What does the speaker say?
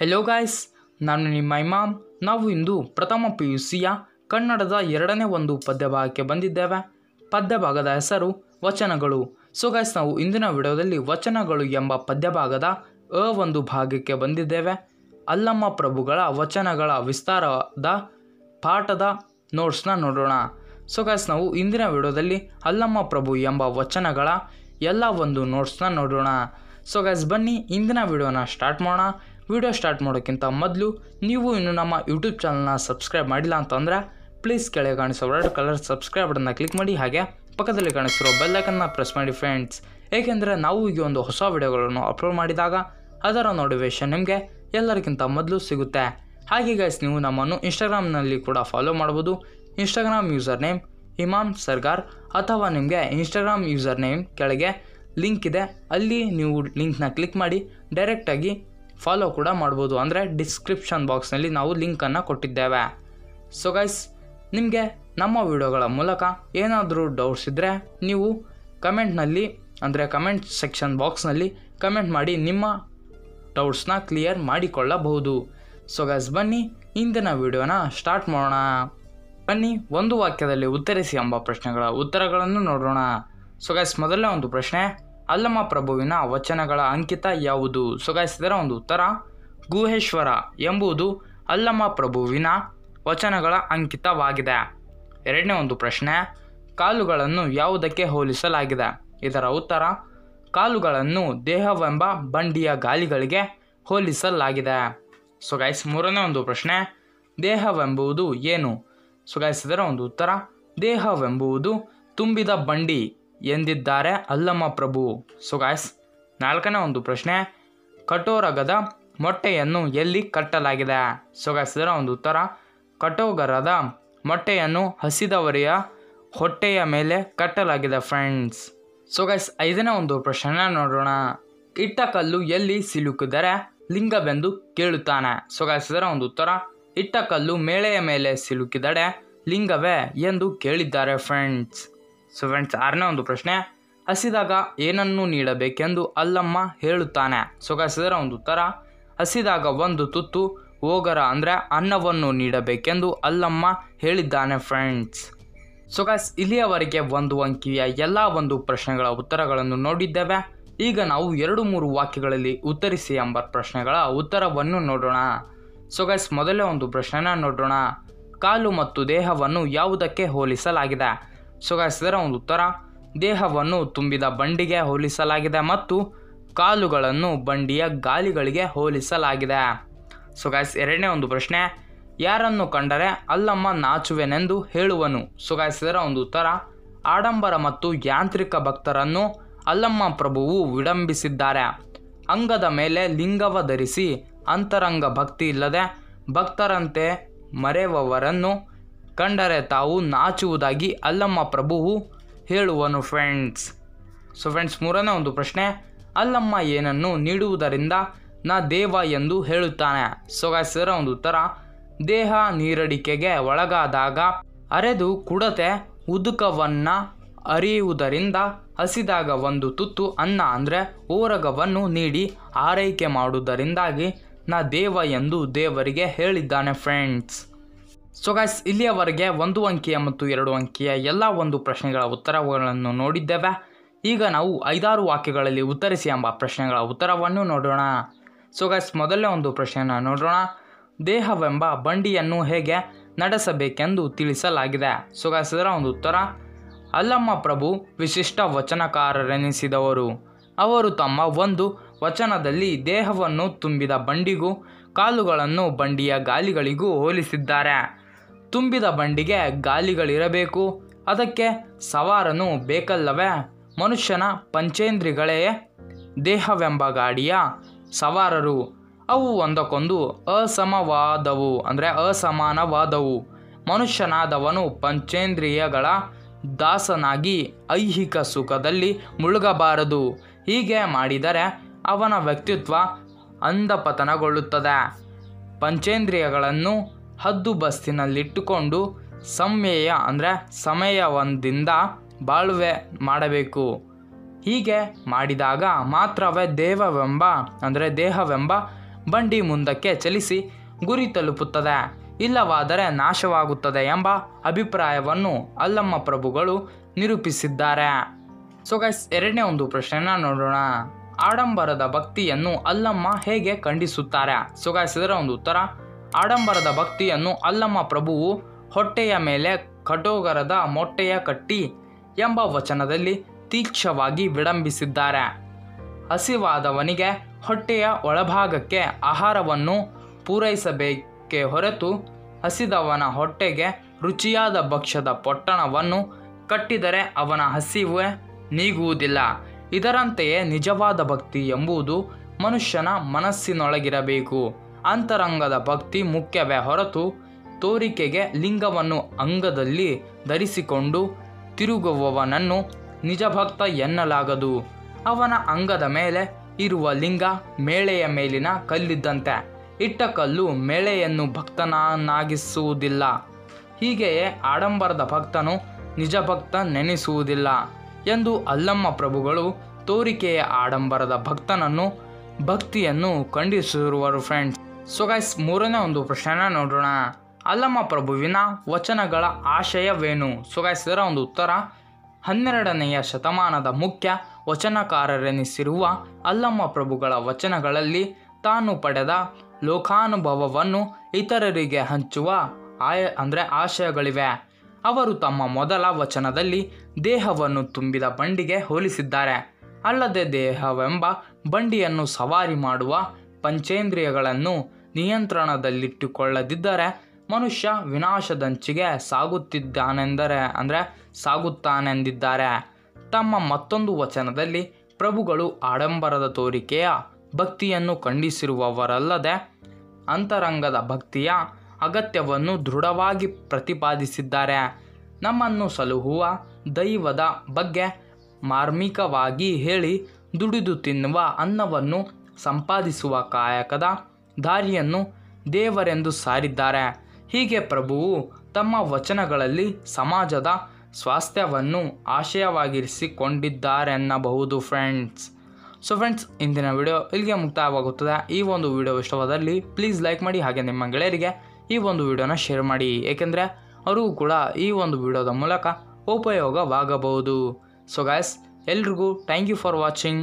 Hello guys ನಾನು ನಿಮ್ಮ ಇಮಾಮ್. ನಾವು ಇಂದು ಪ್ರಥಮ ಪಿ ಯು ಸಿಯ ಕನ್ನಡದ ಎರಡನೇ ಒಂದು ಪದ್ಯಭಾಗಕ್ಕೆ ಬಂದಿದ್ದೇವೆ. ಪದ್ಯಭಾಗದ ಹೆಸರು ವಚನಗಳು. ಸೊ ಗಾಯ್ಸ್ ನಾವು ಇಂದಿನ ವಿಡಿಯೋದಲ್ಲಿ ವಚನಗಳು ಎಂಬ ಪದ್ಯಭಾಗದ ಅ ಒಂದು ಭಾಗಕ್ಕೆ ಬಂದಿದ್ದೇವೆ. ಅಲ್ಲಮ್ಮ ಪ್ರಭುಗಳ ವಚನಗಳ ವಿಸ್ತಾರದ ಪಾಠದ ನೋಟ್ಸ್ನ ನೋಡೋಣ. ಸೊ ಗಾಯ್ಸ್ ನಾವು ಇಂದಿನ ವಿಡಿಯೋದಲ್ಲಿ ಅಲ್ಲಮ್ಮ ಪ್ರಭು ಎಂಬ ವಚನಗಳ ಎಲ್ಲ ಒಂದು ನೋಟ್ಸ್ನ ನೋಡೋಣ. ಸೊ ಗಾಯ್ಸ್ ಬನ್ನಿ ಇಂದಿನ ವಿಡಿಯೋನ ಸ್ಟಾರ್ಟ್ ಮಾಡೋಣ. ವಿಡಿಯೋ ಸ್ಟಾರ್ಟ್ ಮಾಡೋಕ್ಕಿಂತ ಮೊದಲು ನೀವು ಇನ್ನು ನಮ್ಮ ಯೂಟ್ಯೂಬ್ ಚಾನಲ್ನ ಸಬ್ಸ್ಕ್ರೈಬ್ ಮಾಡಿಲ್ಲ ಅಂತಂದರೆ ಪ್ಲೀಸ್ ಕೆಳಗೆ ಕಾಣಿಸೋ ರೆಡ್ ಕಲರ್ ಸಬ್ಸ್ಕ್ರೈಬ್ ಬಟನ್ನ ಕ್ಲಿಕ್ ಮಾಡಿ ಹಾಗೆ ಪಕ್ಕದಲ್ಲಿ ಕಾಣಿಸಿರೋ ಬೆಲ್ಲೈಕನ್ನ ಪ್ರೆಸ್ ಮಾಡಿ ಫ್ರೆಂಡ್ಸ್ ಏಕೆಂದರೆ ನಾವು ಈಗ ಒಂದು ಹೊಸ ವಿಡಿಯೋಗಳನ್ನು ಅಪ್ಲೋಡ್ ಮಾಡಿದಾಗ ಅದರ ನೋಟಿಫಿಕೇಶನ್ ನಿಮಗೆ ಎಲ್ಲರಿಗಿಂತ ಮೊದಲು ಸಿಗುತ್ತೆ. ಹಾಗೆ ಗೈಸ್ ನೀವು ನಮ್ಮನ್ನು ಇನ್ಸ್ಟಾಗ್ರಾಮ್ನಲ್ಲಿ ಕೂಡ ಫಾಲೋ ಮಾಡ್ಬೋದು. Instagram user name Imam Sargar ಅಥವಾ ನಿಮಗೆ ಇನ್ಸ್ಟಾಗ್ರಾಮ್ ಯೂಸರ್ ನೇಮ್ ಕೆಳಗೆ ಲಿಂಕ್ ಇದೆ. ಅಲ್ಲಿ ನೀವು ಲಿಂಕ್ನ ಕ್ಲಿಕ್ ಮಾಡಿ ಡೈರೆಕ್ಟಾಗಿ ಫಾಲೋ ಕೂಡ ಮಾಡ್ಬೋದು. ಅಂದರೆ ಡಿಸ್ಕ್ರಿಪ್ಷನ್ ಬಾಕ್ಸ್ನಲ್ಲಿ ನಾವು ಲಿಂಕನ್ನು ಕೊಟ್ಟಿದ್ದೇವೆ. ಸೊ ಗೈಸ್ ನಿಮಗೆ ನಮ್ಮ ವಿಡಿಯೋಗಳ ಮೂಲಕ ಏನಾದರೂ ಡೌಟ್ಸ್ ಇದ್ದರೆ ನೀವು ಕಮೆಂಟ್ನಲ್ಲಿ ಅಂದರೆ ಕಮೆಂಟ್ ಸೆಕ್ಷನ್ ಬಾಕ್ಸ್ನಲ್ಲಿ ಕಮೆಂಟ್ ಮಾಡಿ ನಿಮ್ಮ ಡೌಟ್ಸ್ನ ಕ್ಲಿಯರ್ ಮಾಡಿಕೊಳ್ಳಬಹುದು. ಸೊ ಗೈಸ್ ಬನ್ನಿ, ಇಂದಿನ ವಿಡಿಯೋನ ಸ್ಟಾರ್ಟ್ ಮಾಡೋಣ. ಬನ್ನಿ, ಒಂದು ವಾಕ್ಯದಲ್ಲಿ ಉತ್ತರಿಸಿ ಎಂಬ ಪ್ರಶ್ನೆಗಳ ಉತ್ತರಗಳನ್ನು ನೋಡೋಣ. ಸೊ ಗೈಸ್ ಮೊದಲನೇ ಒಂದು ಪ್ರಶ್ನೆ ಅಲ್ಲಮ ಪ್ರಭುವಿನ ವಚನಗಳ ಅಂಕಿತ ಯಾವುದು? ಸೊಗಾಯಿಸಿದರೆ ಒಂದು ಉತ್ತರ, ಗುಹೇಶ್ವರ ಎಂಬುದು ಅಲ್ಲಮ ಪ್ರಭುವಿನ ವಚನಗಳ ಅಂಕಿತವಾಗಿದೆ. ಎರಡನೇ ಒಂದು ಪ್ರಶ್ನೆ, ಕಾಲುಗಳನ್ನು ಯಾವುದಕ್ಕೆ ಹೋಲಿಸಲಾಗಿದೆ? ಇದರ ಉತ್ತರ, ಕಾಲುಗಳನ್ನು ದೇಹವೆಂಬ ಬಂಡಿಯ ಗಾಲಿಗಳಿಗೆ ಹೋಲಿಸಲಾಗಿದೆ. ಸುಗಾಯಿಸ್ ಮೂರನೇ ಒಂದು ಪ್ರಶ್ನೆ, ದೇಹವೆಂಬುದು ಏನು? ಸೊಗಾಯಿಸಿದರೆ ಒಂದು ಉತ್ತರ, ದೇಹವೆಂಬುದು ತುಂಬಿದ ಬಂಡಿ ಎಂದಿದ್ದಾರೆ? ಅಲ್ಲಮ್ಮ ಪ್ರಭು. ಸೊ ಗಾಯ್ಸ್ ನಾಲ್ಕನೇ ಒಂದು ಪ್ರಶ್ನೆ. ಕಟೋರಗದ ಮೊಟ್ಟೆಯನ್ನು ಎಲ್ಲಿ ಕಟ್ಟಲಾಗಿದೆ? ಸೊ ಗಾಯ್ಸ್ ಇದರ ಒಂದು ಉತ್ತರ. ಕಟೋಗರದ ಮೊಟ್ಟೆಯನ್ನು ಹಸಿದವರಿಯ ಹೊಟ್ಟೆಯ ಮೇಲೆ ಕಟ್ಟಲಾಗಿದೆ ಫ್ರೆಂಡ್ಸ್ ಸೊ ಗೈಸ್ ಐದನೇ ಒಂದು ಪ್ರಶ್ನೆ ನೋಡೋಣ. ಇಟ್ಟ ಕಲ್ಲು ಎಲ್ಲಿ ಸಿಲುಕಿದರೆ ಲಿಂಗವೆಂದು ಕೇಳುತ್ತಾನೆ. ಸೊ ಗೈಸ್ ಇದರ ಒಂದು ಉತ್ತರ. ಇಟ್ಟ ಕಲ್ಲು ಮೇಳೆಯ ಮೇಲೆ ಸಿಲುಕಿದಡೆ ಲಿಂಗವೇ ಎಂದು ಕೇಳಿದ್ದಾರೆ ಫ್ರೆಂಡ್ಸ್ ಸೊ ಫ್ರೆಂಡ್ಸ್ ಆರನೇ ಒಂದು ಪ್ರಶ್ನೆ, ಹಸಿದಾಗ ಏನನ್ನು ನೀಡಬೇಕೆಂದು ಅಲ್ಲಮ್ಮ ಹೇಳುತ್ತಾನೆ. ಸೊ ಗೈಸ್ ಇದರ ಒಂದು ಉತ್ತರ, ಹಸಿದಾಗ ಒಂದು ತುತ್ತು, ಹೋಗರ ಅಂದರೆ ಅನ್ನವನ್ನು ನೀಡಬೇಕೆಂದು ಅಲ್ಲಮ್ಮ ಹೇಳಿದ್ದಾನೆ ಫ್ರೆಂಡ್ಸ್ ಸೊ ಗಾಯ್ಸ್ ಇಲ್ಲಿಯವರೆಗೆ ಒಂದು ಅಂಕಿಯ ಎಲ್ಲ ಒಂದು ಪ್ರಶ್ನೆಗಳ ಉತ್ತರಗಳನ್ನು ನೋಡಿದ್ದೇವೆ. ಈಗ ನಾವು ಎರಡು ಮೂರು ವಾಕ್ಯಗಳಲ್ಲಿ ಉತ್ತರಿಸಿ ಎಂಬ ಪ್ರಶ್ನೆಗಳ ಉತ್ತರವನ್ನು ನೋಡೋಣ. ಸೊ ಗಾಯ್ಸ್ ಮೊದಲೇ ಒಂದು ಪ್ರಶ್ನೆನ ನೋಡೋಣ. ಕಾಲು ಮತ್ತು ದೇಹವನ್ನು ಯಾವುದಕ್ಕೆ ಹೋಲಿಸಲಾಗಿದೆ? ಸೊ ಗಾಯ್ಸ್ ಇದರ ಒಂದು ಉತ್ತರ ದೇಹವನ್ನು ತುಂಬಿದ ಬಂಡಿಗೆ ಹೋಲಿಸಲಾಗಿದೆ ಮತ್ತು ಕಾಲುಗಳನ್ನು ಬಂಡಿಯ ಗಾಲಿಗಳಿಗೆ ಹೋಲಿಸಲಾಗಿದೆ. ಸೊಗಾಯಿಸ್ ಎರಡನೇ ಒಂದು ಪ್ರಶ್ನೆ, ಯಾರನ್ನು ಕಂಡರೆ ಅಲ್ಲಮ್ಮ ನಾಚುವೆನೆಂದು ಹೇಳುವನು? ಸೊಗಾಯಿಸಿದರ ಒಂದು ಉತ್ತರ ಆಡಂಬರ ಮತ್ತು ಯಾಂತ್ರಿಕ ಭಕ್ತರನ್ನು ಅಲ್ಲಮ್ಮ ಪ್ರಭುವು ವಿಡಂಬಿಸಿದ್ದಾರೆ. ಅಂಗದ ಮೇಲೆ ಲಿಂಗವ ಧರಿಸಿ ಅಂತರಂಗ ಭಕ್ತಿ ಇಲ್ಲದೆ ಭಕ್ತರಂತೆ ಮರೆಯುವವರನ್ನು ಕಂಡರೆ ತಾವು ನಾಚುವುದಾಗಿ ಅಲ್ಲಮ್ಮ ಪ್ರಭುವು ಹೇಳುವನು ಫ್ರೆಂಡ್ಸ್ ಸೊ ಫ್ರೆಂಡ್ಸ್ ಮೂರನೇ ಒಂದು ಪ್ರಶ್ನೆ, ಅಲ್ಲಮ್ಮ ಏನನ್ನು ನೀಡುವುದರಿಂದ ನಾ ದೇವ ಎಂದು ಹೇಳುತ್ತಾನೆ. ಸೊ ಗಾಯ್ಸ್ ಇದರ ಒಂದು ಉತ್ತರ, ದೇಹ ನೀರಡಿಕೆಗೆ ಒಳಗಾದಾಗ ಅರೆದು ಕುಡತೆ ಉದುಕವನ್ನು ಅರಿಯುವುದರಿಂದ ಹಸಿದಾಗ ಒಂದು ತುತ್ತು ಅನ್ನ ಅಂದರೆ ಓರಗವನ್ನು ನೀಡಿ ಆರೈಕೆ ಮಾಡುವುದರಿಂದಾಗಿ ನಾ ದೇವ ಎಂದು ದೇವರಿಗೆ ಹೇಳಿದ್ದಾನೆ ಫ್ರೆಂಡ್ಸ್ ಸೊ ಗಾಯ್ಸ್ ಇಲ್ಲಿಯವರೆಗೆ ಒಂದು ಅಂಕಿಯ ಮತ್ತು ಎರಡು ಅಂಕಿಯ ಎಲ್ಲ ಒಂದು ಪ್ರಶ್ನೆಗಳ ಉತ್ತರಗಳನ್ನು ನೋಡಿದ್ದೇವೆ. ಈಗ ನಾವು ಐದಾರು ವಾಕ್ಯಗಳಲ್ಲಿ ಉತ್ತರಿಸಿ ಎಂಬ ಪ್ರಶ್ನೆಗಳ ಉತ್ತರವನ್ನು ನೋಡೋಣ. ಸೊ ಗಾಯ್ಸ್ ಮೊದಲನೇ ಒಂದು ಪ್ರಶ್ನೆಯನ್ನು ನೋಡೋಣ. ದೇಹವೆಂಬ ಬಂಡಿಯನ್ನು ಹೇಗೆ ನಡೆಸಬೇಕೆಂದು ತಿಳಿಸಲಾಗಿದೆ. ಸೊ ಗಾಯ್ಸ್ ಇದರ ಒಂದು ಉತ್ತರ, ಅಲ್ಲಮ್ಮ ಪ್ರಭು ವಿಶಿಷ್ಟ ವಚನಕಾರರೆನಿಸಿದವರು. ಅವರು ತಮ್ಮ ಒಂದು ವಚನದಲ್ಲಿ ದೇಹವನ್ನು ತುಂಬಿದ ಬಂಡಿಗೂ, ಕಾಲುಗಳನ್ನು ಬಂಡಿಯ ಗಾಲಿಗಳಿಗೂ ಹೋಲಿಸಿದ್ದಾರೆ. ತುಂಬಿದ ಬಂಡಿಗೆ ಗಾಲಿಗಳಿರಬೇಕು. ಅದಕ್ಕೆ ಸವಾರನು, ಬೇಕಲ್ಲವೇ, ಮನುಷ್ಯನ ಪಂಚೇಂದ್ರಿಗಳೇ, ದೇಹವೆಂಬ ಗಾಡಿಯ? ಸವಾರರು, ಅವು ಒಂದಕ್ಕೊಂದು ಅಸಮವಾದವು, ಅಂದರೆ ಅಸಮಾನವಾದವು. ಮನುಷ್ಯನಾದವನು ಪಂಚೇಂದ್ರಿಯಗಳ ದಾಸನಾಗಿ ಐಹಿಕ ಸುಖದಲ್ಲಿ ಮುಳುಗಬಾರದು. ಹೀಗೆ ಮಾಡಿದರೆ ಅವನ ವ್ಯಕ್ತಿತ್ವ ಅಂಧಪತನಗೊಳ್ಳುತ್ತದೆ ಪಂಚೇಂದ್ರಿಯಗಳನ್ನು ಹದ್ದುಬಸ್ತಿನಲ್ಲಿಟ್ಟುಕೊಂಡು ಸಮಯ ಅಂದರೆ ಸಮಯವೊಂದಿಂದ ಬಾಳ್ವೆ ಮಾಡಬೇಕು. ಹೀಗೆ ಮಾಡಿದಾಗ ಮಾತ್ರವೇ ದೇವವೆಂಬ ಅಂದರೆ ದೇಹವೆಂಬ ಬಂಡಿ ಮುಂದಕ್ಕೆ ಚಲಿಸಿ ಗುರಿ ತಲುಪುತ್ತದೆ. ಇಲ್ಲವಾದರೆ ನಾಶವಾಗುತ್ತದೆ ಎಂಬ ಅಭಿಪ್ರಾಯವನ್ನು ಅಲ್ಲಮ್ಮ ಪ್ರಭುಗಳು ನಿರೂಪಿಸಿದ್ದಾರೆ. ಸೊ ಗೈಸ್ ಎರಡನೇ ಒಂದು ಪ್ರಶ್ನೆನ ನೋಡೋಣ. ಆಡಂಬರದ ಭಕ್ತಿಯನ್ನು ಅಲ್ಲಮ್ಮ ಹೇಗೆ ಖಂಡಿಸುತ್ತಾರೆ? ಸೊ ಗೈಸ್ ಇದರ ಒಂದು ಉತ್ತರ. ಆಡಂಬರದ ಭಕ್ತಿಯನ್ನು ಅಲ್ಲಮ್ಮ ಪ್ರಭುವು ಹೊಟ್ಟೆಯ ಮೇಲೆ ಕಟೋಗರದ ಮೊಟ್ಟೆಯ ಕಟ್ಟಿ ಎಂಬ ವಚನದಲ್ಲಿ ತೀಕ್ಷವಾಗಿ ವಿಡಂಬಿಸಿದ್ದಾರೆ ಹಸಿವಾದವನಿಗೆ ಹೊಟ್ಟೆಯ ಒಳಭಾಗಕ್ಕೆ ಆಹಾರವನ್ನು ಪೂರೈಸಬೇಕೆ ಹೊರತು ಹಸಿದವನ ಹೊಟ್ಟೆಗೆ ರುಚಿಯಾದ ಭಕ್ಷ್ಯದ ಪೊಟ್ಟಣವನ್ನು ಕಟ್ಟಿದರೆ ಅವನ ಹಸಿವೆ ನೀಗುವುದಿಲ್ಲ. ಇದರಂತೆಯೇ ನಿಜವಾದ ಭಕ್ತಿ ಎಂಬುದು ಮನುಷ್ಯನ ಮನಸ್ಸಿನೊಳಗಿರಬೇಕು. ಅಂತರಂಗದ ಭಕ್ತಿ ಮುಖ್ಯವೇ ಹೊರತು ತೋರಿಕೆಗೆ ಲಿಂಗವನ್ನು ಅಂಗದಲ್ಲಿ ಧರಿಸಿಕೊಂಡು ತಿರುಗುವವನನ್ನು ನಿಜಭಕ್ತ ಎನ್ನಲಾಗದು. ಅವನ ಅಂಗದ ಮೇಲೆ ಇರುವ ಲಿಂಗ ಮೇಳೆಯ ಮೇಲಿನ ಕಲ್ಲಿದ್ದಂತೆ. ಇಟ್ಟ ಕಲ್ಲು ಮೇಳೆಯನ್ನು ಭಕ್ತನನ್ನಾಗಿಸುವುದಿಲ್ಲ. ಹೀಗೆಯೇ ಆಡಂಬರದ ಭಕ್ತನು ನಿಜ ಭಕ್ತ ನೆನೆಸುವುದಿಲ್ಲ ಎಂದು ಅಲ್ಲಮ್ಮ ಪ್ರಭುಗಳು ತೋರಿಕೆಯ ಆಡಂಬರದ ಭಕ್ತನನ್ನು ಭಕ್ತಿಯನ್ನು ಖಂಡಿಸಿರುವರು ಫ್ರೆಂಡ್ಸ್ ಸೊ ಗೈಸ್ ಮೂರನೇ ಒಂದು ಪ್ರಶ್ನೆನ ನೋಡೋಣ. ಅಲ್ಲಮ್ಮ ಪ್ರಭುವಿನ ವಚನಗಳ ಆಶಯವೇನು? ಸೊ ಗೈಸ್ ಇದರ ಒಂದು ಉತ್ತರ, ಹನ್ನೆರಡನೆಯ ಶತಮಾನದ ಮುಖ್ಯ ವಚನಕಾರರೆನಿಸಿರುವ ಅಲ್ಲಮ್ಮ ಪ್ರಭುಗಳ ವಚನಗಳಲ್ಲಿ ತಾನು ಪಡೆದ ಲೋಕಾನುಭವವನ್ನು ಇತರರಿಗೆ ಹಂಚುವ ಆಯ, ಅಂದರೆ ಆಶಯಗಳಿವೆ. ಅವರು ತಮ್ಮ ಮೊದಲ ವಚನದಲ್ಲಿ ದೇಹವನ್ನು ತುಂಬಿದ ಬಂಡಿಗೆ ಹೋಲಿಸಿದ್ದಾರೆ. ಅಲ್ಲದೆ ದೇಹವೆಂಬ ಬಂಡಿಯನ್ನು ಸವಾರಿ ಮಾಡುವ ಪಂಚೇಂದ್ರಿಯಗಳನ್ನು ನಿಯಂತ್ರಣದಲ್ಲಿಟ್ಟುಕೊಳ್ಳದಿದ್ದರೆ ಮನುಷ್ಯ ವಿನಾಶದಂಚಿಗೆ ಸಾಗುತ್ತಿದ್ದಾನೆಂದರೆ, ಅಂದರೆ ಸಾಗುತ್ತಾನೆಂದಿದ್ದಾರೆ. ತಮ್ಮ ಮತ್ತೊಂದು ವಚನದಲ್ಲಿ, ಪ್ರಭುಗಳು ಆಡಂಬರದ ತೋರಿಕೆಯ ಭಕ್ತಿಯನ್ನು ಖಂಡಿಸಿರುವವರಲ್ಲದೆ ಅಂತರಂಗದ ಭಕ್ತಿಯ ಅಗತ್ಯವನ್ನು ದೃಢವಾಗಿ ಪ್ರತಿಪಾದಿಸಿದ್ದಾರೆ. ನಮ್ಮನ್ನು ಸಲಹುವ ದೈವದ ಬಗ್ಗೆ ಮಾರ್ಮಿಕವಾಗಿ ಹೇಳಿ ದುಡಿದು ತಿನ್ನುವ ಅನ್ನವನ್ನು ಸಂಪಾದಿಸುವ ಕಾಯಕದ ದಾರಿಯನ್ನು ದೇವರೆಂದು ಸಾರಿದ್ದಾರೆ. ಹೀಗೆ ಪ್ರಭುವು ತಮ್ಮ ವಚನಗಳಲ್ಲಿ ಸಮಾಜದ ಸ್ವಾಸ್ಥ್ಯವನ್ನು ಆಶಯವಾಗಿರಿಸಿಕೊಂಡಿದ್ದಾರೆನ್ನಬಹುದು ಫ್ರೆಂಡ್ಸ್ ಸೊ ಫ್ರೆಂಡ್ಸ್ ಇಂದಿನ ವಿಡಿಯೋ ಇಲ್ಲಿಗೆ ಮುಕ್ತಾಯವಾಗುತ್ತದೆ. ಈ ಒಂದು ವಿಡಿಯೋ ಇಷ್ಟವಾದಲ್ಲಿ ಪ್ಲೀಸ್ ಲೈಕ್ ಮಾಡಿ ಹಾಗೆ ನಿಮ್ಮ ಗೆಳೆಯರಿಗೆ ಈ ಒಂದು ವಿಡಿಯೋನ ಶೇರ್ ಮಾಡಿ. ಏಕೆಂದರೆ ಅವರಿಗೂ ಕೂಡ ಈ ಒಂದು ವಿಡಿಯೋದ ಮೂಲಕ ಉಪಯೋಗವಾಗಬಹುದು. ಸೊ ಗಾಯ್ಸ್ ಎಲ್ರಿಗೂ ಥ್ಯಾಂಕ್ ಯು ಫಾರ್ ವಾಚಿಂಗ್